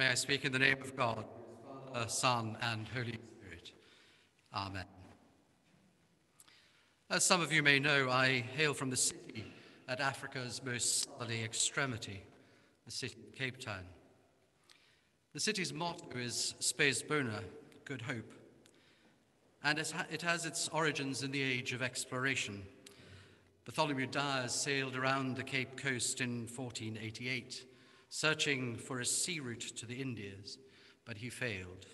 May I speak in the name of God, Father, Son, and Holy Spirit. Amen. As some of you may know, I hail from the city at Africa's most southerly extremity, the city of Cape Town. The city's motto is Spes Bona, Good Hope, and it has its origins in the age of exploration. Bartholomew Dias sailed around the Cape Coast in 1488 searching for a sea route to the Indies, but he failed.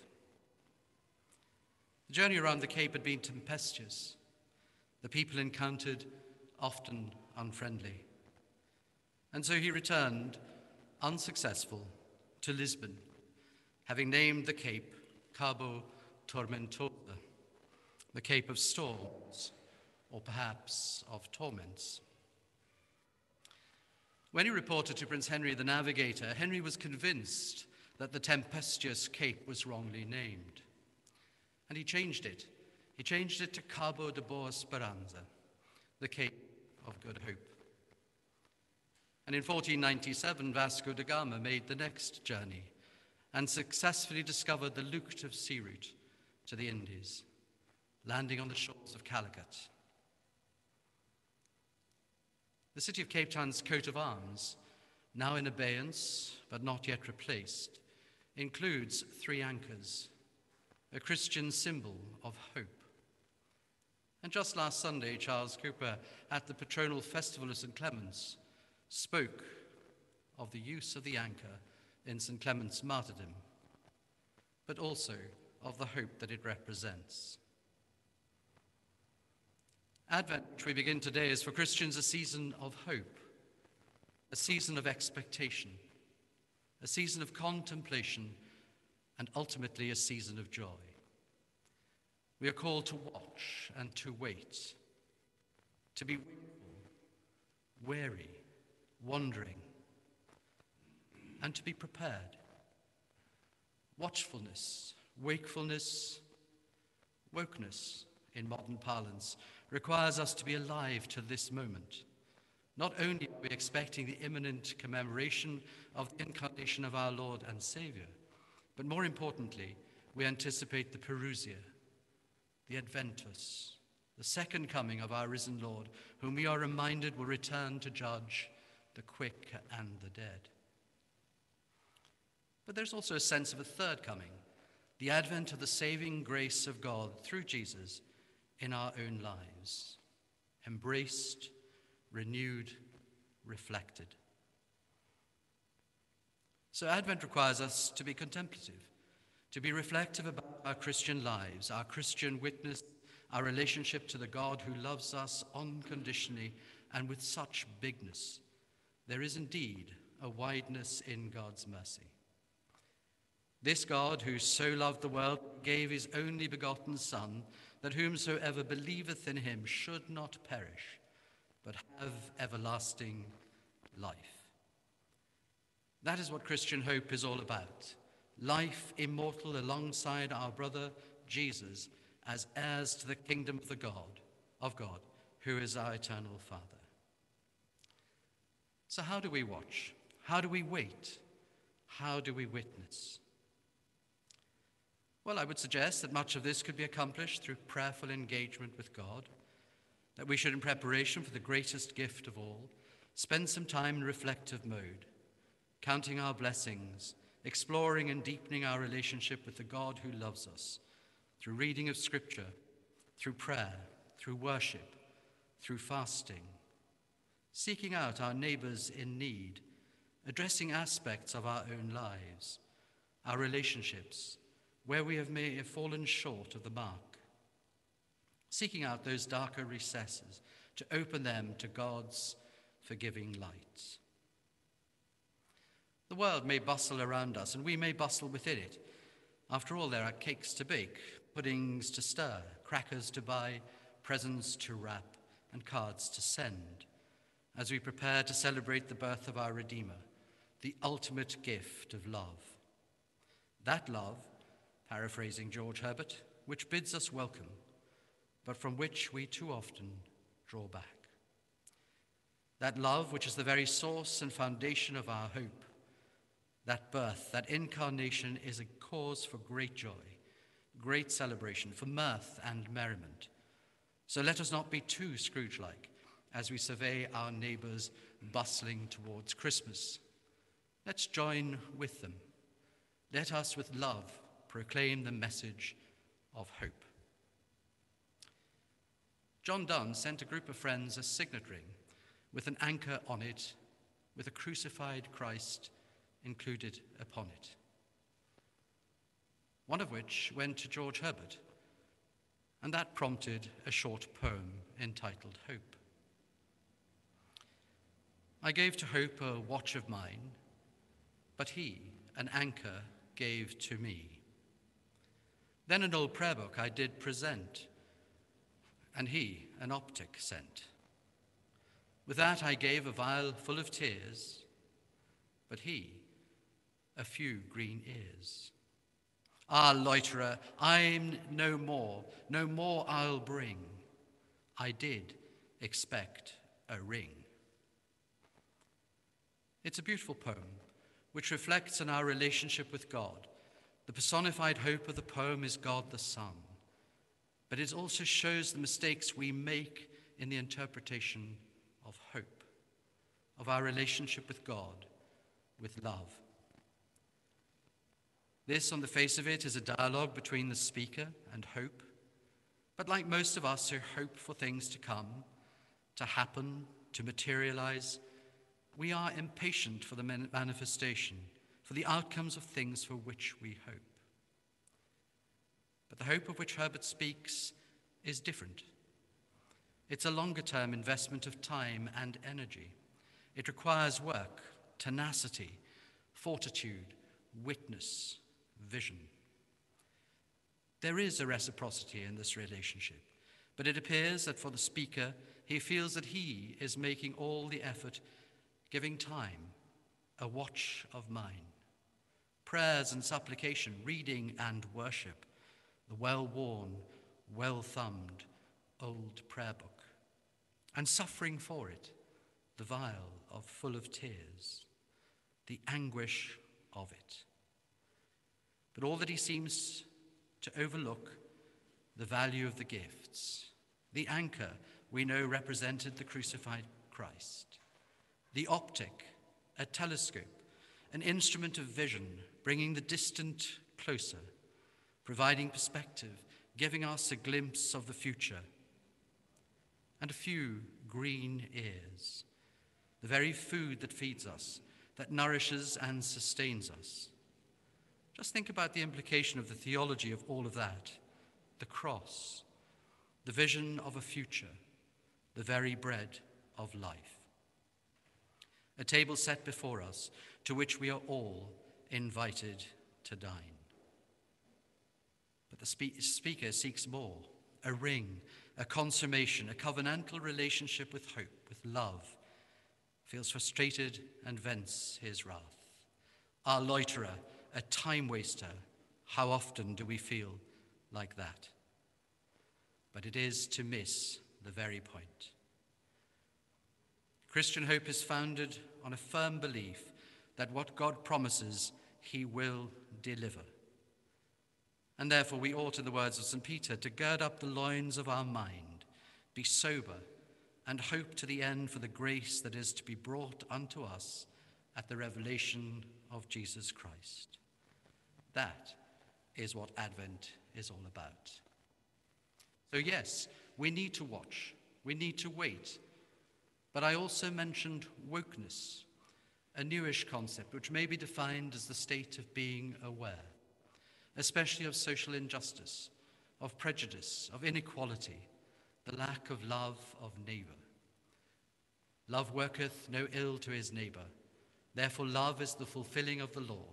The journey around the Cape had been tempestuous. The people encountered often unfriendly. And so he returned, unsuccessful, to Lisbon, having named the Cape Cabo Tormentosa, the Cape of Storms, or perhaps of torments. When he reported to Prince Henry the Navigator, Henry was convinced that the tempestuous cape was wrongly named. And he changed it. He changed it to Cabo de Boa Esperanza, the Cape of Good Hope. And in 1497, Vasco da Gama made the next journey and successfully discovered the lucrative sea route to the Indies, landing on the shores of Calicut. The city of Cape Town's coat of arms, now in abeyance but not yet replaced, includes three anchors, a Christian symbol of hope. And just last Sunday, Charles Cooper, at the Patronal Festival of St. Clement's, spoke of the use of the anchor in St. Clement's martyrdom, but also of the hope that it represents. Advent, which we begin today, is for Christians a season of hope, a season of expectation, a season of contemplation, and ultimately a season of joy. We are called to watch and to wait, to be wakeful, wary, wandering, and to be prepared. Watchfulness, wakefulness, wokeness in modern parlance requires us to be alive to this moment. Not only are we expecting the imminent commemoration of the incarnation of our Lord and Savior, but more importantly, we anticipate the Parousia, the Adventus, the second coming of our risen Lord, whom we are reminded will return to judge the quick and the dead. But there's also a sense of a third coming, the advent of the saving grace of God through Jesus in our own lives, embraced, renewed, reflected. So, Advent requires us to be contemplative, to be reflective about our Christian lives, our Christian witness, our relationship to the God who loves us unconditionally and with such bigness. There is indeed a wideness in God's mercy. This God who so loved the world gave his only begotten Son that whomsoever believeth in him should not perish, but have everlasting life. That is what Christian hope is all about. Life immortal alongside our brother Jesus as heirs to the kingdom of the God of God who is our eternal father. So how do we watch? How do we wait? How do we witness well, I would suggest that much of this could be accomplished through prayerful engagement with God, that we should, in preparation for the greatest gift of all, spend some time in reflective mode, counting our blessings, exploring and deepening our relationship with the God who loves us, through reading of Scripture, through prayer, through worship, through fasting, seeking out our neighbors in need, addressing aspects of our own lives, our relationships, where we have may have fallen short of the mark, seeking out those darker recesses to open them to God's forgiving light. The world may bustle around us, and we may bustle within it. After all, there are cakes to bake, puddings to stir, crackers to buy, presents to wrap, and cards to send, as we prepare to celebrate the birth of our Redeemer, the ultimate gift of love. That love paraphrasing George Herbert, which bids us welcome, but from which we too often draw back. That love, which is the very source and foundation of our hope, that birth, that incarnation is a cause for great joy, great celebration, for mirth and merriment. So let us not be too Scrooge like as we survey our neighbours bustling towards Christmas. Let's join with them. Let us, with love, proclaim the message of hope. John Donne sent a group of friends a signet ring with an anchor on it, with a crucified Christ included upon it. One of which went to George Herbert, and that prompted a short poem entitled Hope. I gave to Hope a watch of mine, but he, an anchor, gave to me. Then an old prayer book I did present, and he an optic sent. With that I gave a vial full of tears, but he a few green ears. Ah, loiterer, I'm no more, no more I'll bring. I did expect a ring. It's a beautiful poem which reflects on our relationship with God. The personified hope of the poem is God the Son, but it also shows the mistakes we make in the interpretation of hope, of our relationship with God, with love. This, on the face of it, is a dialogue between the speaker and hope. But like most of us who hope for things to come, to happen, to materialize, we are impatient for the manifestation, for the outcomes of things for which we hope. But the hope of which Herbert speaks is different. It's a longer term investment of time and energy. It requires work, tenacity, fortitude, witness, vision. There is a reciprocity in this relationship, but it appears that for the speaker, he feels that he is making all the effort, giving time, a watch of mine, prayers and supplication, reading and worship, the well worn, well thumbed old prayer book, and suffering for it, the vial of full of tears, the anguish of it. But all that he seems to overlook the value of the gifts. The anchor we know represented the crucified Christ. The optic, a telescope, an instrument of vision, bringing the distant closer, providing perspective, giving us a glimpse of the future. And a few green ears, the very food that feeds us, that nourishes and sustains us. Just think about the implication of the theology of all of that the cross, the vision of a future, the very bread of life. A table set before us to which we are all invited to dine. But the speaker seeks more a ring, a consummation, a covenantal relationship with hope, with love, feels frustrated and vents his wrath. Our loiterer, a time waster. How often do we feel like that? But it is to miss the very point. Christian hope is founded on a firm belief that what God promises, he will deliver. And therefore, we ought, in the words of St. Peter, to gird up the loins of our mind, be sober, and hope to the end for the grace that is to be brought unto us at the revelation of Jesus Christ. That is what Advent is all about. So, yes, we need to watch, we need to wait. But I also mentioned wokeness, a newish concept which may be defined as the state of being aware, especially of social injustice, of prejudice, of inequality, the lack of love of neighbor. Love worketh no ill to his neighbor. Therefore, love is the fulfilling of the law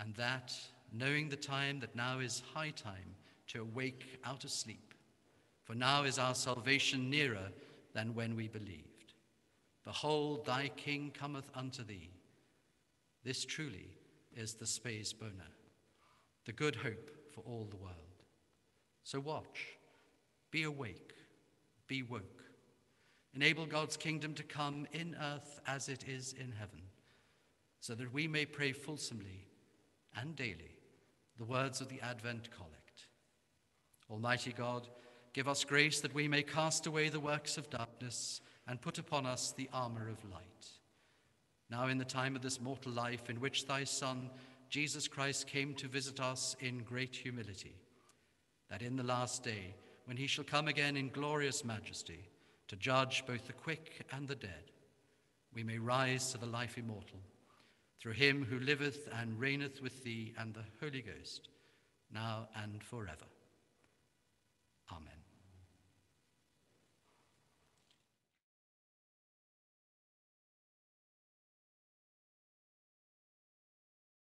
and that, knowing the time that now is high time to awake out of sleep, for now is our salvation nearer than when we believed. Behold, thy King cometh unto thee. This truly is the spes bona, the good hope for all the world. So watch, be awake, be woke. Enable God's kingdom to come in earth as it is in heaven so that we may pray fulsomely and daily the words of the Advent Collect. Almighty God, give us grace that we may cast away the works of darkness and put upon us the armor of light. Now, in the time of this mortal life in which thy Son, Jesus Christ, came to visit us in great humility, that in the last day, when he shall come again in glorious majesty to judge both the quick and the dead, we may rise to the life immortal through him who liveth and reigneth with thee and the Holy Ghost, now and forever.